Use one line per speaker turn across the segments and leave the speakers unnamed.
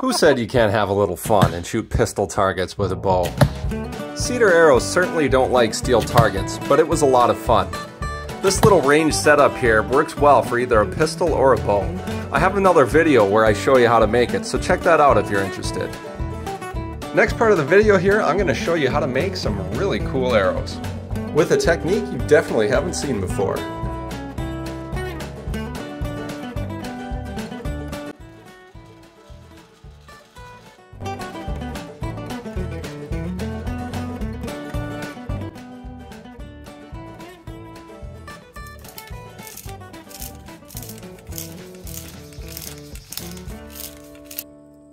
Who said you can't have a little fun and shoot pistol targets with a bow? Cedar arrows certainly don't like steel targets, but it was a lot of fun. This little range setup here works well for either a pistol or a bow. I have another video where I show you how to make it, so check that out if you're interested. Next part of the video here, I'm going to show you how to make some really cool arrows. With a technique you definitely haven't seen before.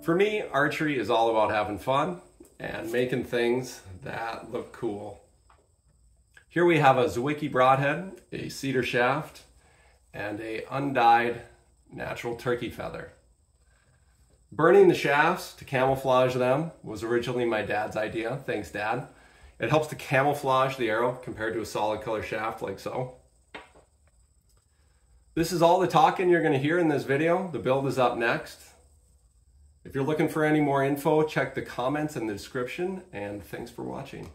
For me, archery is all about having fun and making things that look cool. Here we have a Zwickey broadhead, a cedar shaft, and a undyed natural turkey feather. Burning the shafts to camouflage them was originally my dad's idea. Thanks, Dad. It helps to camouflage the arrow compared to a solid color shaft like so. This is all the talking you're going to hear in this video. The build is up next. If you're looking for any more info, check the comments in the description, and thanks for watching.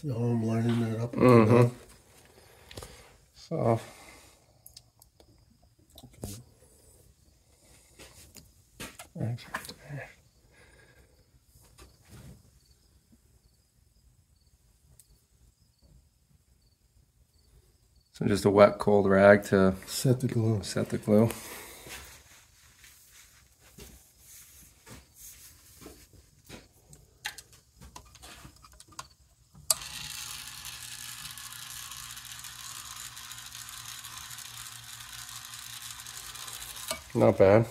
See how I'm lining that up?
Mhm. So. Right there. So just a wet cold rag to
Set the glue.
set the glue. Not bad.